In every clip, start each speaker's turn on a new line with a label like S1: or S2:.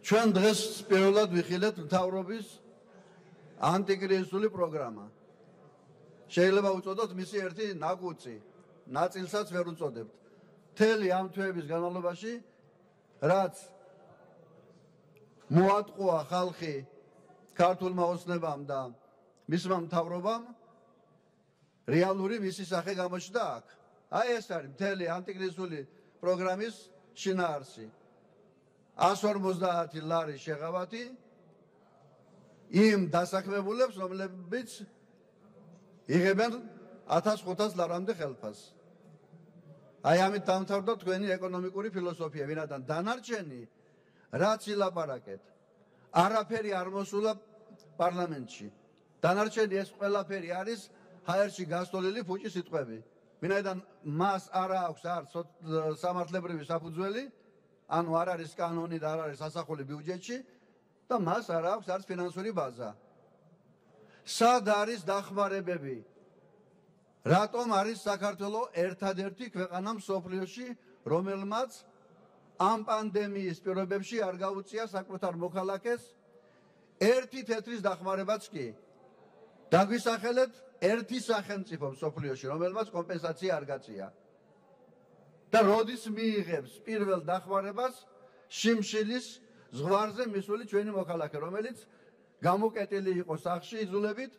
S1: ჩვენ დღეს პირველად ვიხილეთ მთავრობის ანტიკრიზისული პროგრამა. შეიძლება უწოდოთ მისი ერთი ნაკუცი, ნაწილსაც ვერ უწოდებთ. მთელი ამ თვეების განმავლობაში რაც მოატყუა ხალხი ქართულმა ოცნებამ და მისმა მთავრობამ რეალური მისი სახე გამოჩნდა აქ. აი ეს არის მთელი ანტიკრიზისული პროგრამის შინაარსი. 150 ლარი შეღავათი იმ დასაქმებულებს, რომლებიც იღებენ 1500 ლარამდე ხელფას. აი ამით დამთავრდა თქვენი ეკონომიკური ფილოსოფია, ვინაიდან დანარჩენი რაც ილაპარაკეთ, არაფერი არ მოსულა პარლამენტში. დანარჩენი ეს ყველაფერი არის ჰაერში გასტოლილი ფუჭი სიტყვები. ვინაიდან მას არ აქვს არც სამართლებრივი საფუძველი, ანუ არ არის კანონი და არ არის სასახული ბიუჯეტში და მას არ აქვს არც ფინანსური ბაზა. სად არის დახმარებები? რატომ არის საქართველოს ერთადერთი ქვეყანა მსოფლიოში, რომელმაც ამ პანდემიის პირობებში არ გაუწია საკუთარ მოქალაქეს ერთი თეთრის დახმარებაც კი დაგვისახელეთ ერთი სახელმწიფო მსოფლიოში, რომელმაც კომპენსაცია არ გაწია. და როდის მიიღებს პირველ დახმარებას შიმშილის ზღვარზე მისული ჩვენი მოქალაქე, რომელიც გამოკეტილი იყო სახში იზოლებით,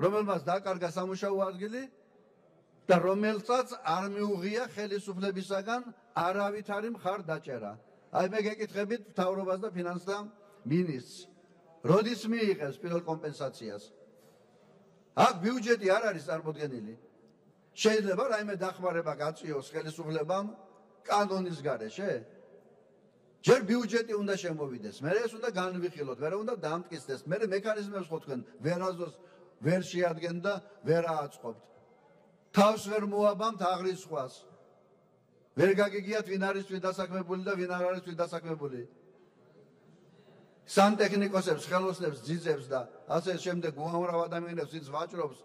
S1: რომელმაც დაკარგა სამუშაო ადგილი და რომელსაც არ მიუღია ხელისუფლებისაგან არავითარი მხარ დაჭერა. აი მე გეკითხებით მთავრობას და ფინანსთა მინისტრს. როდის მიიღებს პირველ კომპენსაციას? აქ ბიუჯეტი არ არის წარმოდგენილი. შეიძლება რაიმე დახმარება გაწიოს ხელისუფლებამ კანონის გარეშე? ჯერ ბიუჯეტი უნდა შემოვიდეს, მე ეს უნდა განვიხილოთ, მე უნდა დამტკიცდეს, მე მექანიზმებს ხო თქვენ ვერაზოს ვერ შეადგენთ და ვერ ააწყობთ. თავს ვერ მოაბამთ აღრიცხვას. ვერ გაგიგიათ ვინ არის თვით დასაქმებული და ვინ არ არის თვით დასაქმებული. სანტექნიკოსებს, ხელოსნებს, ძიძებს და ასე შემდეგ უამრავ ადამიანებს ვინც ვაჭრობს,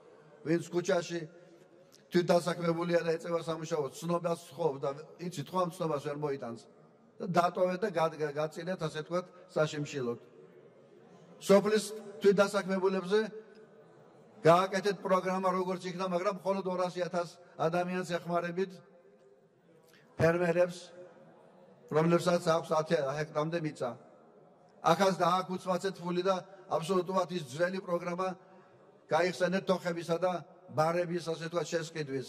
S1: ვინც ქუჩაში თვით დასაქმებულია და ეწევა სამუშაოს, ცნობას ხო და იცით ხო ამ ცნობას ვერ მოიტანს. და დატოვეთ და გაწინეთ ასე თქვათ საშიმშილოდ. სოფლის თვით დასაქმებულებზე გააკეთეთ პროგრამა როგორც იქნა, მაგრამ მხოლოდ 200.000 ადამიანს ეხმარებით ფერმერებს, რომლებსაც აქვს 10 ჰექტამდე მიწა. ახაც და აქ უცბაცეთ ფული და აბსოლუტურად ის ძველი პროგრამა გაიხსენეთ თოხებისა და ბარების ასე თქვა შესყიდვის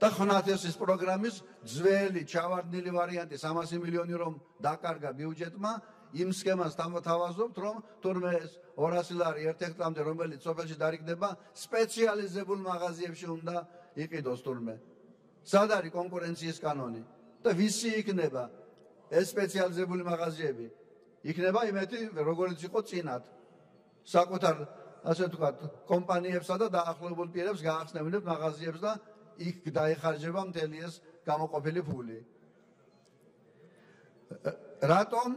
S1: და ხნათეს ის პროგრამის ძველი ჩავარდნილი ვარიანტი 300 მილიონი რომ დაკარგა ბიუჯეტმა იმ სქემას თავაზობთ რომ თურმე ეს 200 ლარი ერთ ჰექტამდე რომელიც სოფელში დარიგდება სპეციალიზებულ მაღაზიებში უნდა იყიდოს თურმე. სად არის კონკურენციის კანონი? და ვისი იქნება ეს სპეციალიზებული მაღაზიები? იქნება იმეთი როგორც იყო წინათ. საკუთარ ასე ვთქვათ კომპანიებსა და დაახლოებულ პირებს გაახსნებინებ მაღაზიებს და იქ დაეხარჯება მთელი ეს გამოყოფილი ფული. რატომ?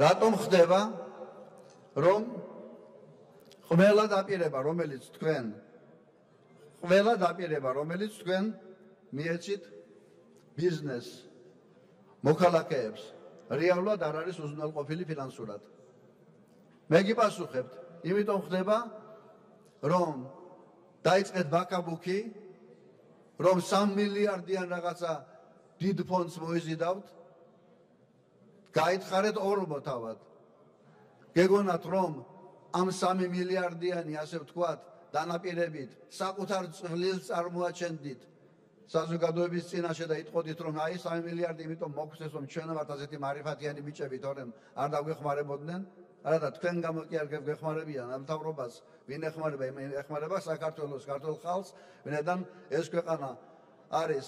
S1: რატომ ხდება? რომ ყველა დაპირება რომელიც თქვენ ყველა დაპირება რომელიც თქვენ მიეცით ბიზნესს მოქალაქეებს რეალურად არ არის უზრუნველყოფილი ფინანსურად. მე გიპასუხებთ, იმიტომ ხდება, რომ დაიწყეთ ბაკაბუქი, რომ 3 მილიარდიან რაღაცა დიდ ფონდს მოიზიდავთ. გაითხარეთ ორმოთავად. გეგონათ რომ ამ 3 მილიარდიანი ასე ვთქვათ, დანაპირებით საკუთარ წვლილს წარმოაჩენდით საზოგადოების წინაშე და იტყოდით რომ აი 3 მილიარდი იმიტომ მოგხსნეს რომ ჩვენ ვართ ასეთი მარიფათიანი ბიჭები თორემ არ დაგვეხმარებოდნენ არა და თქვენ გამოკიარგებ გეხმარებიან ამ თავრობას. ვინ ეხმარება? იმ ეხმარება საქართველოს ქართულ ხალხს ვინედან ეს ქვეყანა არის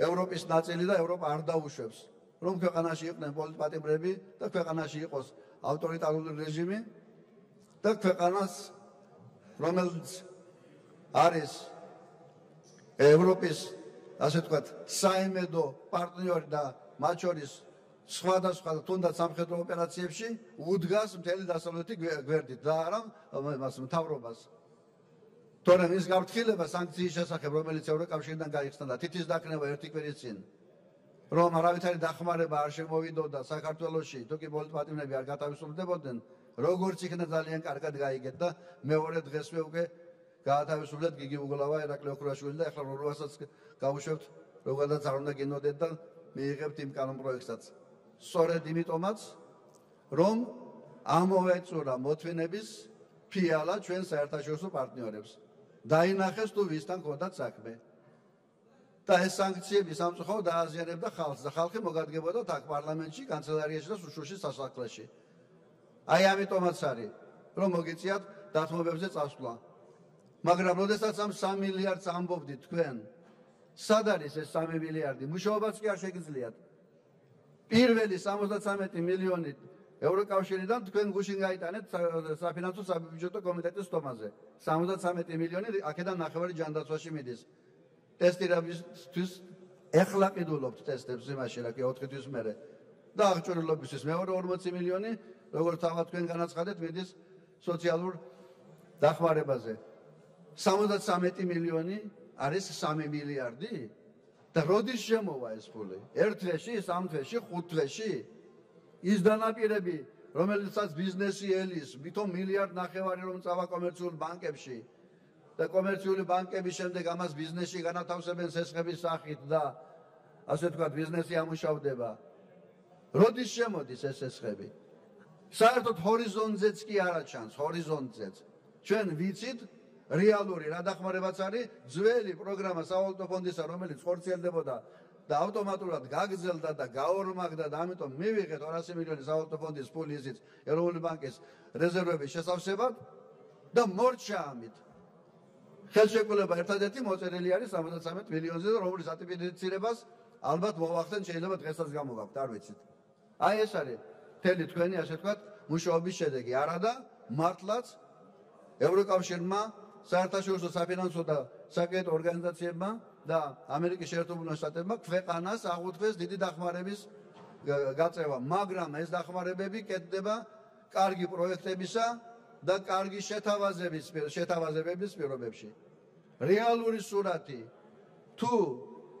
S1: ევროპის ნაწილი და ევროპა არ დაუშვებს. რომ ქვეყანაში იყვნენ პოლიტპატიმრები და ქვეყანაში იყოს ავტორიტარული რეჟიმი და ქვეყანას რომელიც არის ევროპის ასე ვთქვათ საიმედო პარტნიორი და მათ შორის სხვადასხვა თუნდაც სამხედრო ოპერაციებში უდგას მთელი დასავლეთი გვერდით. და არა მას მთავრობას. თორემ ის გაფრთხილება სანქციის შესახებ რომელიც ევროკავშირიდან გაიხსნა და თითის დაკნება ერთი კვირის წინ. რომ არავითარი დახმარება არ შემოვიდოდა საქართველოსში, თუ კი პოლიტპატიმრები არ გათავისუფლდებოდნენ, როგორც იქნა ძალიან კარგად გაიგეთ და მეორე დღესვე უკვე გაათავისუფლეთ გიგი უგლავა, ერაკლი ოქროაშვილი და ახლა როასაც გავუშვებთ, როგორაც არ უნდა გინოდეთ და მიიღებთ იმ კანონ პროექტსაც. სწორედ იმიტომაც რომ ამოვეწურა მოთვინების ფიალა ჩვენ საერთაშორისო პარტნიორებს. დაინახეს თუ ვისთან კონდათ საქმე. და ეს სანქციები სამწუხაროდ დააზიანებდა ხალხს და ხალხი მოგადგებოდა თაკ პარლამენტში, კანცელარიაში და სუშუში სასახლეში. აი ამიტომაც არის რომ მოგიწიათ დათმობებზე წასვლა. მაგრამ როდესაც ამ 3 მილიარდს ამბობდით თქვენ, სად არის ეს 3 მილიარდი? მუშაობაც კი არ შეგიძლიათ. პირველი 73 მილიონი ევროკავშირიდან თქვენ გუშინ გაიტანეთ საფინანსო საბიუჯეტო კომიტეტის სტომაზე. 73 მილიონი აქედან ნახევარი ჯანდაცვაში მიდის. ტესტირებისთვის ეხლა ყიდულობთ ტესტებს იმაში რა კი 4 თვის მერე. და აღჭურვილობისთვის მეორე 40 მილიონი როგორც თავად თქვენ განაცხადეთ მიდის სოციალურ დახმარებაზე. 73 მილიონი არის 3 მილიარდი და როდის შემოვა ეს ფული? ერთ თვეში, სამ თვეში, ხუთ თვეში? ის დანაპირები, რომელიცაც ბიზნესი ელის, ვითომ მილიარდ ნახევარი რომ წავა კომერციულ ბანკებში და კომერციული ბანკების შემდეგ ამას ბიზნესში განათავსებენ სესხების სახით და ასე თქვა ბიზნესი ამუშავდება. როდის შემოდის ეს სესხები? საერთოდ ჰორიზონტზეც კი არ აჩანს, ჰორიზონტზეც. ჩვენ ვიცით რეალური რა დახმარებაც არის ძველი პროგრამა სავალუტო ფონდისა, რომელიც ხორციელდებოდა და ავტომატურად გაგზელდა და გაორმაგდა და ამიტომ მივიღეთ 200 მილიონი სავალუტო ფონდის ფული ისიც ეროვნული ბანკის რეზერვების შესავსებად და მორჩა ამით. ხელშეკრულება ერთადერთი მოწერილი არის 73 მილიონზე და რომლის ატიფიცირებას ალბათ მოვახდენ შეიძლება დღესაც გამოვაქვთ, არ ვიცით. აი ეს არის თელი თქვენი ასე ვთქვათ მუშაობის შედეგი. არა და მართლაც ევროკავშირმა საერთაშორისო საფინანსო და საკრედიტო ორგანიზაციებმა და ამერიკის შეერთებული შტატებმა ქვეყანას აღუთქვეს დიდი დახმარების გაწევა, მაგრამ ეს დახმარებები კეთდება კარგი პროექტებისა და კარგი შეთავაზების შეთავაზებების პირობებში. რეალური სურათი თუ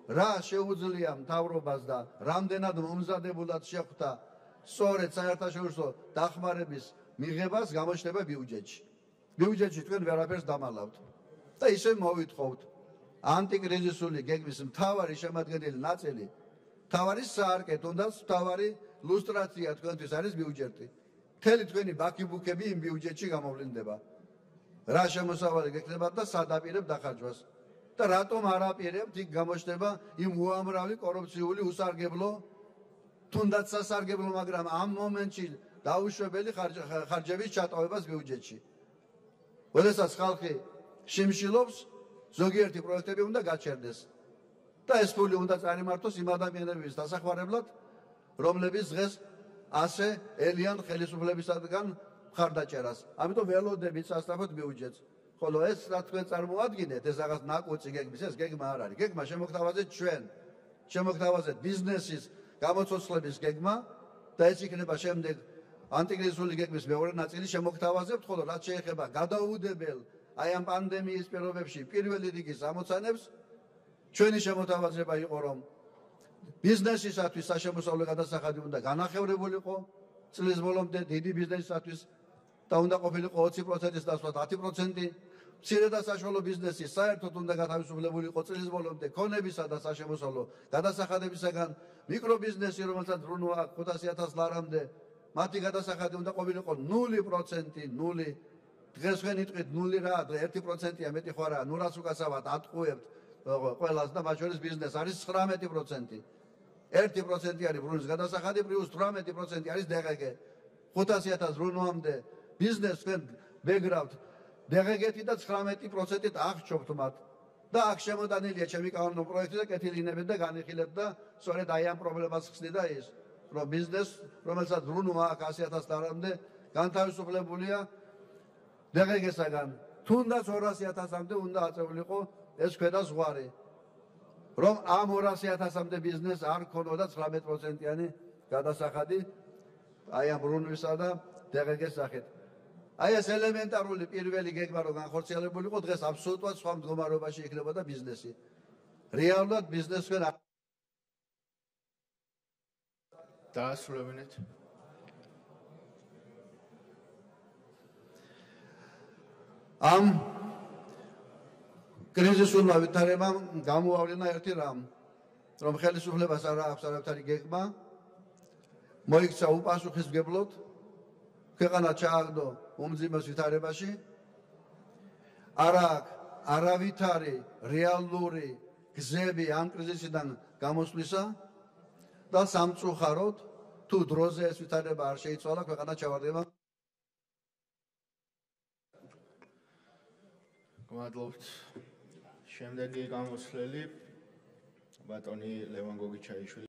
S1: რა შეუძლია მთავრობას და რამდენად მომზადებულად შეხვდა სწორედ საერთაშორისო დახმარების მიღებას გამოჩნდება ბიუჯეტში. ბიუჯეტში თქვენ ვერაფერს დამალავთ და ისე მოვითხოვთ ანტიკრიზისული გეგმის მთავარი შემადგენელი ნაწილი მთავარი საარკეთ უნდა მთავარი ლუსტრაცია თქვენთვის არის ბიუჯეტი. მთელი თქვენი ბაქიბუქები იმ ბიუჯეტში გამოვლინდება. რა შემოსავალი გექნება და სადაპირებ დახარჯვას. და რატომ არაპირებთ იქ გამოჩნდება იმ უამრავი კორუფციული უსარგებლო თუნდაც სასარგებლო, მაგრამ ამ მომენტში დაუშვებელი ხარჯების ჩატოვებას ბიუჯეტში. როდესაც ხალხი შიმშილობს, ზოგიერთი პროექტები უნდა გაჩერდეს. და ეს ფული უნდა წარიმართოს იმ ადამიანების დასახმარებლად, რომლებიც დღეს ასე ელიან ხელისუფლებისგან ხარდაჭერას. ამიტომ ველოდებით სასწრაფოდ ბიუჯეტს. ხოლო ეს რა თქვენ წარმოადგენთ, ეს რაღაც ნაკუცი გეგმის, ეს გეგმა არ არის. გეგმა შემოგთავაზეთ ჩვენ. შემოგთავაზეთ ბიზნესის გამოცოცხლების გეგმა და ეს იქნება შემდეგ ანტიკრიზისული გეგმის მეორე ნაწილი შემოგთავაზებთ, ხოლო რაც შეეხება გადაუდებელ აი ამ პანდემიის პირობებში პირველი რიგის ამოცანებს ჩვენი შემოთავაზება იყო რომ ბიზნესისათვის საშემოსავლო გადასახადი უნდა განახევრებულიყო წლის ბოლომდე დიდი ბიზნესისათვის და უნდა ყოფილიყო 20%-ის დასვლა 10% მცირე და საშუალო ბიზნესი საერთოდ უნდა გათავისუფლებულიყო წლის ბოლომდე ქონებისა და საშემოსავლო გადასახადებისაგან. მიკრობიზნესი რომელსაც რუნვა 500000 ლარამდე მათი გადასახადი უნდა ყოფილიყო 0% 0 დღეს ვენ იტყვით 0 რა 1%-ია მეტი ხო არა 0-ს უკასავად ატყუებთ ყველას და მათ შორის ბიზნეს არის 19% 1% არის ბრუნის გადასახადი პლუს 18% არის DGG 500000 რუნვამდე ბიზნეს ვენ ბეგრაუნდ DGG-ი და 19%-ით აღჩობთ მათ. და აქ შემოდანილია ჩემი კანონო პროექტი და კეთილინებეთ და განიხილეთ და სწორედ აი ამ პრობლემას ხსნიდა ის რომ ბიზნეს რომელსაც ბრუნვა აქ 100000 დარამდე განთავისუფლებულია DGG-საგან თუნდაც 200000-ამდე უნდა აწეულიყო ეს ქვედა ზღვარი რომ ამ 200000-ამდე ბიზნეს არ ქონოდა 19%-იანი გადასახადი აი ამ ბრუნვისა და DGG-ის სახით აი ეს ელემენტარული პირველი გეგმა რო განხორციელებულიყო დღეს აბსოლუტურად სხვა მდგომარეობაში იქნებოდა ბიზნესი. რეალურად ბიზნესს ვერ
S2: დაასრულებინეთ.
S1: ამ კრიზისულმა ვითარებამ გამოავლინა ერთი რამ, რომ ხელისუფლებას არ აქვს არაფერი გეგმა, მოიქცა უპასუხისმგებლოდ, ქვეყანა ჩააგდო უმძიმეს ვითარებაში, არ აქვს არავითარი რეალური გზები ამ კრიზისიდან გამოსვლისა და სამწუხაროდ თუ დროზე ეს ვითარება არ შეიცვალა, ქვეყანა ჩავარდება.
S2: გმადლობთ. შემდეგი გამოსვლელი. ბატონი ლევან გოგიჩაიშვილი